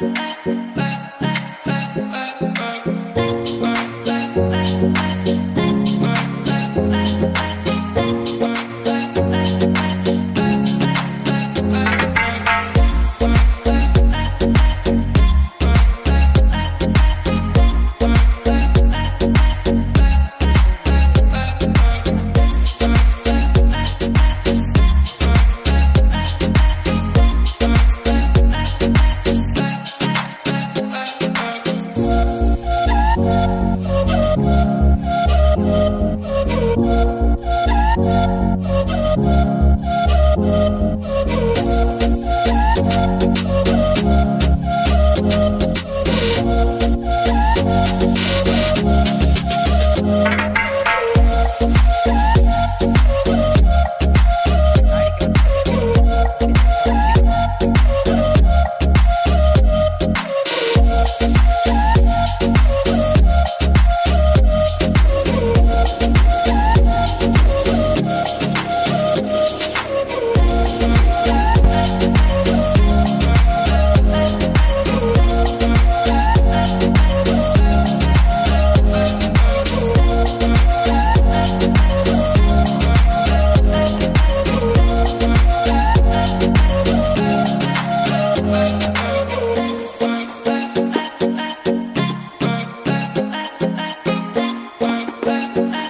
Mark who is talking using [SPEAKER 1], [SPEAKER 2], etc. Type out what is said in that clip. [SPEAKER 1] Bye. back.